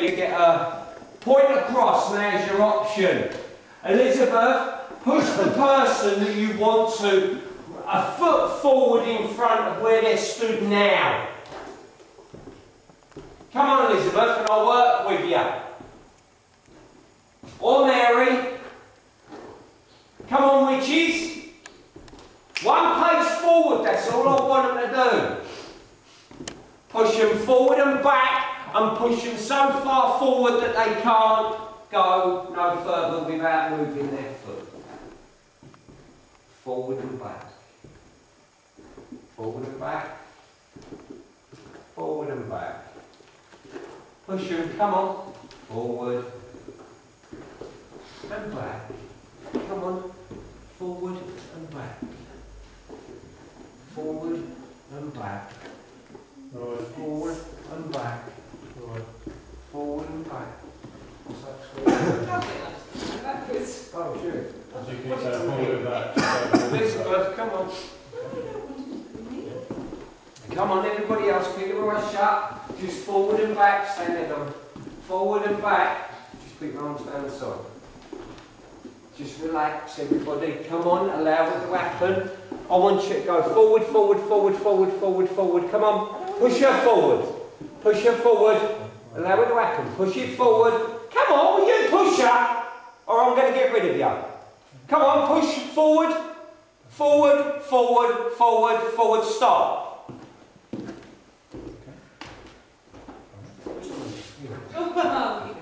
You get a point across, there's your option. Elizabeth, push the person that you want to a foot forward in front of where they're stood now. Come on, Elizabeth, and I'll work with you. Or Mary. Come on, witches. One pace forward, that's all I want them to do. Push them forward and back and push them so far forward that they can't go no further without moving their foot. Forward and back. Forward and back. Forward and back. Push them, come on. Forward and back. Come on. Forward and back. Forward and back. Forward and back. Right. Forward and back. What's that Backwards. Oh, sure. As you keep saying forward and back. Elizabeth, come on. Come on, everybody else, keep your eyes shut. Just forward and back, stand there, Dom. Forward and back. Just put your arms down the side. Just relax, everybody. Come on, allow it to happen. I want you to go forward, forward, forward, forward, forward, forward. Come on, push her forward. Push her forward. Allow it to happen. Push it forward. Come on, will you push her? Or I'm going to get rid of you. Come on, push forward. Forward, forward, forward, forward, stop.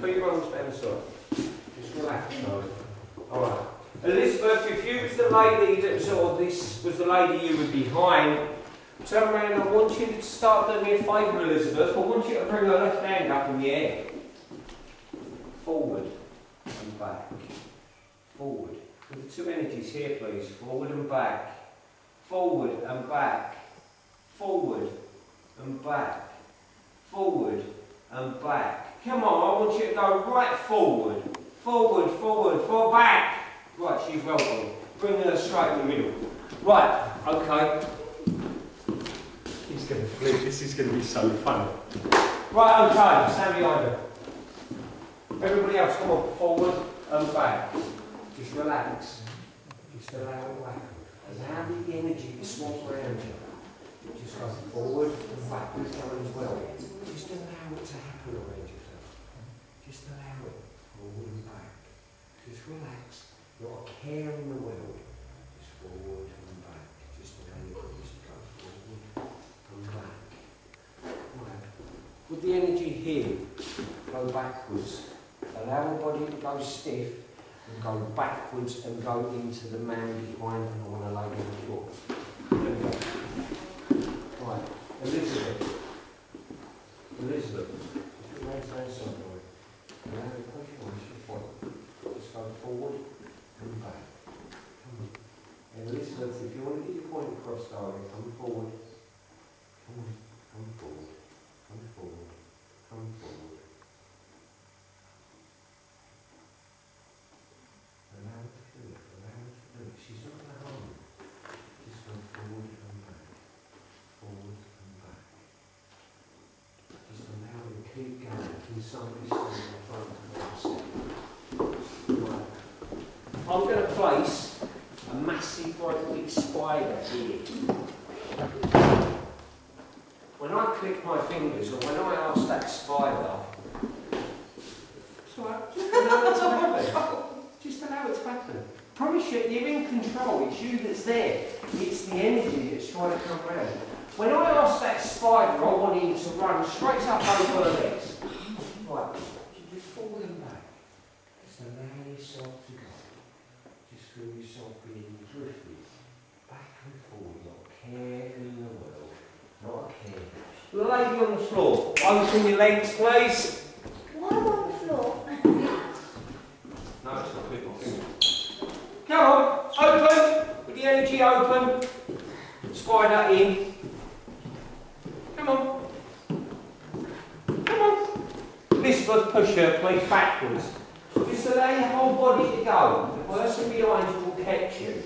Put your arms down the. Just relax. Alright. Elizabeth, if you was the lady that sort of this was the lady you were behind, turn around I want you to start doing me a favour, Elizabeth. I want you to bring your left hand up in the air. Forward and back. Forward. With the two energies here, please. Forward and back. Forward and back. Forward and back. Forward and back. Come on, I want you to go right forward. Forward, forward, forward, back. Right, she's welcome. Bring her straight in the middle. Right, okay. Going to flip. This is going to be so fun. Right, okay. Stand behind her. Everybody else, come on. Forward and back. Just relax. Just allow happen. Allow the energy to swap around you. Just go forward and backwards going as well. Just allow it to happen around yourself. Just allow it. Forward and back. Just relax. Not a care in the world. Just forward and back. Just allow your bodies to go forward and back. Right. With the energy here, go backwards. Allow the body to go stiff and go backwards and go into the man behind and I want to on the floor. There we. Right. Elizabeth. Elizabeth. Just relax down side, Allow the body to your point. Just go forward and back. Elizabeth, if you want to get your point across, darling, come forward. Come on. Come forward. Come forward. Come forward. Allow her to do it. Allow her to do it. She's not going to harm you. Just go forward and back. Forward and back. Just allow her to keep going. Can somebody stand in front of? Right. I'm going to place a massive great big spider here. When I click my fingers or when I ask that spider, it's just allow it to happen. It. Promise you, you're in control. It's you that's there. It's the energy that's trying to come around. When I ask that spider, I want him to run straight up over her legs. Right, so just forward and back. Just allow yourself to go. Just feel yourself being drifted back and forward, not a care in the world, not a care. Lady on the floor, open your legs, please. Why on the floor? No, it's not clip my finger. Come on, open, with the energy open. Spider in. Come on. Come on. Elizabeth, push her, please, backwards. Your whole body to go. The person behind you will catch you.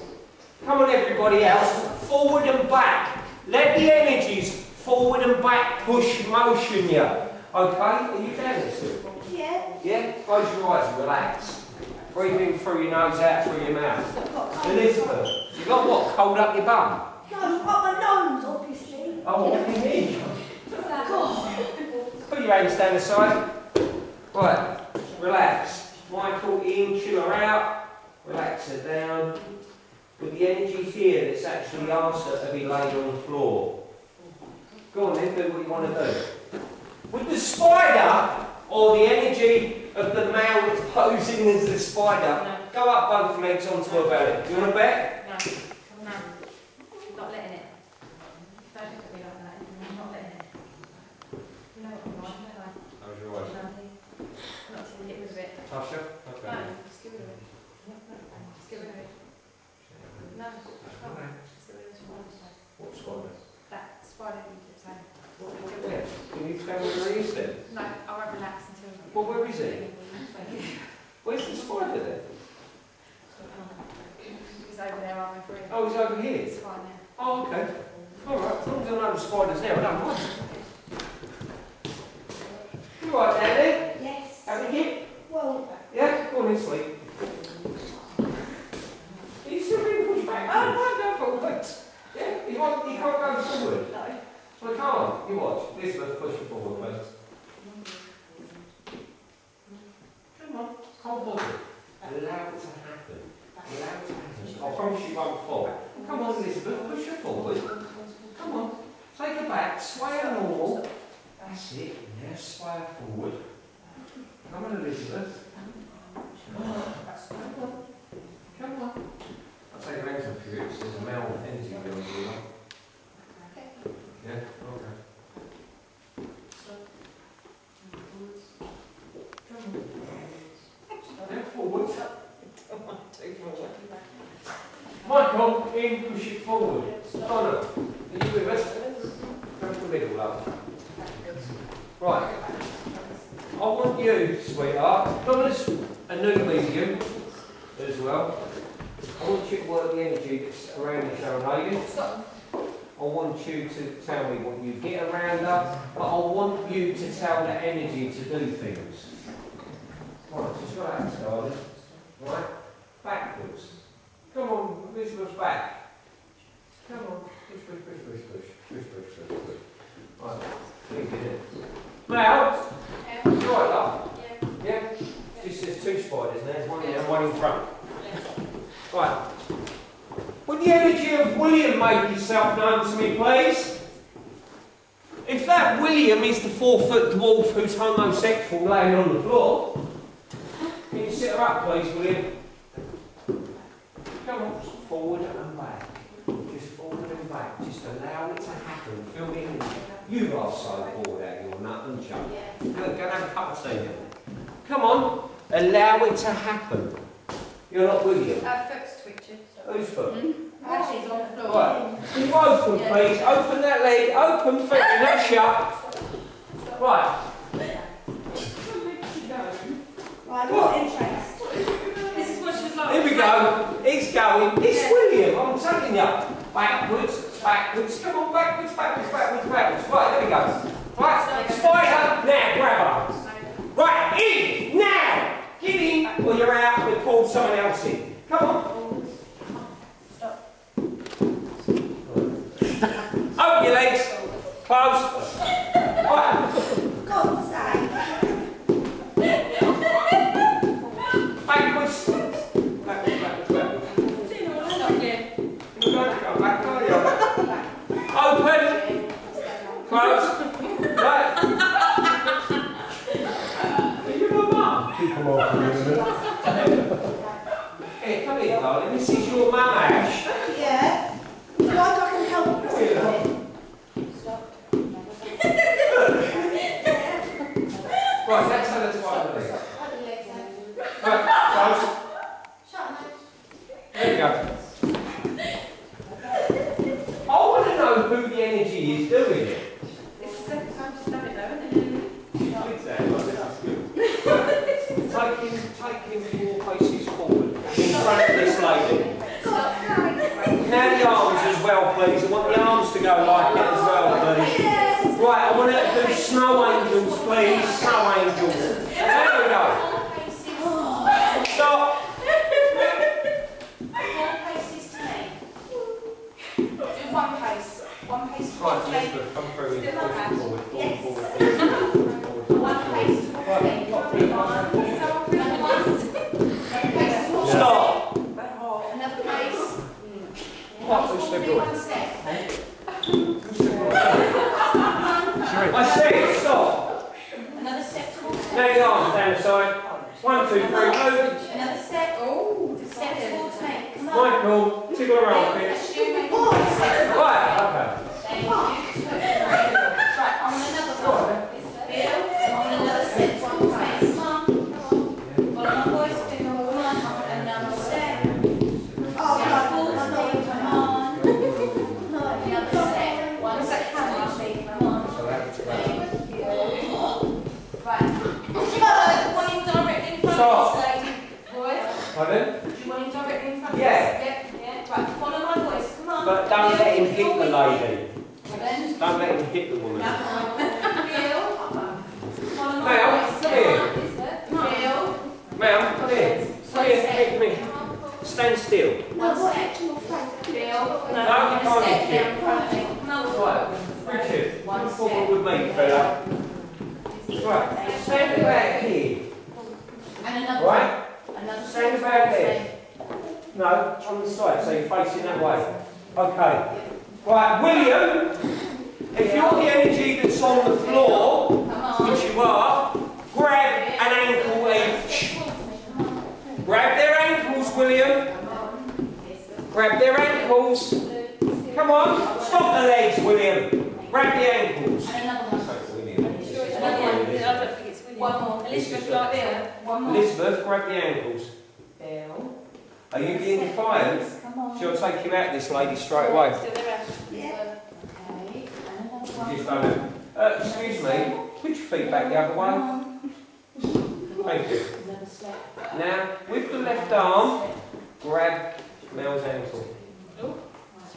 Come on, everybody else. Forward and back. Let the energies forward and back push motion you. Okay, are you down there still? Yeah. Yeah? Close your eyes and relax. Breathe in through your nose, out through your mouth. I've got cold. Elizabeth, you got what? Cold up your bum? No, got my nose, obviously. Oh, what do you mean? God. Put your hands down the side. Right, relax. Michael, in, chill her out. Relax her down. With the energy here that's actually asked her to be laid on the floor. Go on then, do what you want to do. With the spider, or the energy of the male that's posing as the spider, go up both legs onto her belly. You want to bet? No, no, not letting it. Don't look at me like that. I'm not letting it. You know what I'm like, don't I? How's your No, not till you get rid of it. No, just get rid of it. Just get rid of it. No, just get rid of this one. What spider? That spider you keep saying. Yeah. Can you tell me where he is then? No, I won't relax until. Well, where is he? Where's the spider then? He's over there, I'm free. Oh, he's over here. It's fine now. Oh, okay. All right. As long as I know the spider's there, I don't mind. You all right down there? Yes. Have a hip? Well, Yeah? Go on in, sleep. He's being pushed back. Oh, go forward. Yeah? You, want, you can't go forward. no. Well, I can't. You watch. Elizabeth, push it forward, please. Come on. Can't bother. Allow it to happen. Allow it to happen. I promise you won't fall. Come on, Elizabeth, push her forward. Come on. Take her back. Sway her normal. That's it. Now sway forward. Come on, Elizabeth. Come on. Come on. I'll take your hands off you. It's there's a male energy going on. Yeah? Okay. Now forward. Michael, in, push it forward. Donna, are you with us? Go to the middle, love. Right. I want you, sweetheart. Donna's a new medium as well. I want you to work the around the Sharon Hagen. I want you to tell me what you get around her, but I want you to tell the energy to do things. Right, just relax, darling. Right? Backwards. Come on, Elizabeth's back. Come on. Push, push, push, push, push. Push, push, push, push. Right, leave it. Now, you right up. Yeah? Just there's two spiders now, there's one there and one in front. Right. The energy of William make yourself known to me, please? If that William is the four foot dwarf who's homosexual laying on the floor, can you sit her up, please, William? Come on, just forward and back. Just forward and back. Just allow it to happen. Feel energy. You are so bored out of your nut, aren't you? Look, go and have a cup of tea. Come on, allow it to happen. You're not William. Her uh, foot's twitching. Whose foot? Hmm? Oh, Actually, it's on the floor. Right. Can you open, please? Open that leg. Open, feet, and that shut. Right. Right, what interest? This is what she's like. Here we go. It's going. It's William. I'm telling you. Backwards, backwards. Come on, backwards, backwards, backwards, backwards. Right, there we go. Right. Spider. Now, grab her. Right, in. Now. Get in. Or you're out. Call someone else in. Come on. Open your legs. Close. Right. God's sake. Backwards. Backwards, backwards, backwards. Stop here. You're going to go back, are you? Open. Close. Right. Are you my mum? Keep them off a minute. Hey, come here, darling. This is your mum, Ash. Yeah. Like I can help Come here, love. Right, that's how the spider legs. Right, close. There we go. I want to know who the energy is doing it. This is the second time she's done it though, isn't it? Exactly. This is good. Taking, taking four paces forward in front of this lady. Now the arms as well, please. I want the arms to go like it as well, please. Right, I want to do snow angels, please. snow angels. There we go. Stop. Four paces to me. Do one pace. One pace Right, me. Elizabeth, come through Still push not it forward, forward, Yes. forward, forward, forward. One pace towards me. Right, pop it. One. Another pace towards me. Stop. Another pace. What One was the towards me, good? one step. I said stop. Another step towards me. Now your arms down the side. One, two, three, move. Another step. Oh, step towards me. Come on. Michael, tickle her armpits. Assume make one step. Right, okay. Thank you. Right, on another one. Bill, on another step towards me. Come on. Follow my directly in Stop. of this lady? Boy? Pardon? Do you want him directly in front Yeah. this? Yeah. Right, follow my voice. Come on. But don't let him hit the lady. Don't let him hit the woman. Bill, follow my Ma'am, voice. come here. Bill, Ma'am, come here. Come here, hit me. Stand still. one step. Bill, No, you one can't step hit. down in front of me. Come on. Right, Richard, One come step. forward with me, fella. Right, stand about here. And another Right? Another Stand step about towards there. me. No, on the side, so you're facing that way. Okay. Right, William, if you're the energy that's on the floor, which you are, grab an ankle each. Grab their ankles, William. Grab their ankles. Come on, stop the legs, William. Grab the ankles. Another one. I don't think it's William. One more. Elizabeth Bill, Bill. one more. Elizabeth, grab the ankles. Bill. Are you being defiant? Come on. She'll take him out this lady straight away. Yeah. Okay. And one. Just don't. Uh, excuse me, put your feet back the other way. Thank you. Now, with the left arm, grab Mel's ankle.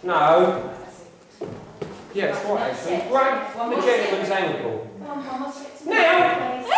No. Yes, right, actually. Grab the gentleman's ankle. Come on, one more step. to me, Now.